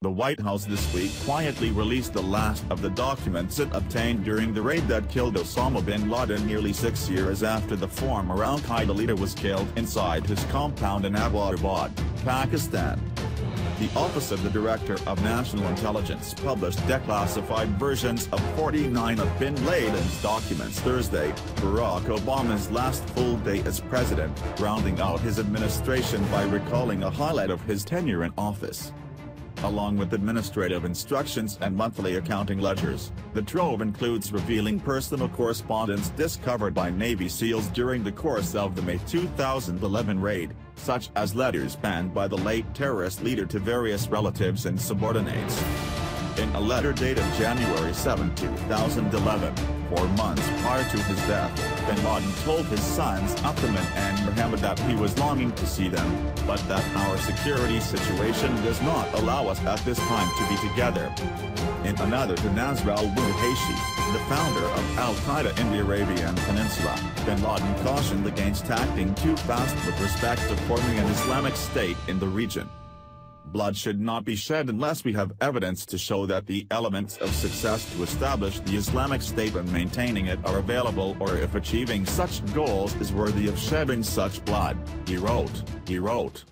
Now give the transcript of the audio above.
The White House this week quietly released the last of the documents it obtained during the raid that killed Osama bin Laden nearly six years after the former al-Qaeda leader was killed inside his compound in Abbottabad, Pakistan. The Office of the Director of National Intelligence published declassified versions of 49 of bin Laden's documents Thursday, Barack Obama's last full day as president, rounding out his administration by recalling a highlight of his tenure in office. Along with administrative instructions and monthly accounting ledgers, the trove includes revealing personal correspondence discovered by Navy SEALs during the course of the May 2011 raid, such as letters penned by the late terrorist leader to various relatives and subordinates. In a letter dated January 7, 2011, four months prior to his death, bin Laden told his sons Uthman and Muhammad that he was longing to see them, but that our security situation does not allow us at this time to be together. In another to Nasr al-Wuhayshi, the founder of al-Qaeda in the Arabian Peninsula, bin Laden cautioned against acting too fast with respect to forming an Islamic State in the region. Blood should not be shed unless we have evidence to show that the elements of success to establish the Islamic State and maintaining it are available or if achieving such goals is worthy of shedding such blood, he wrote, he wrote.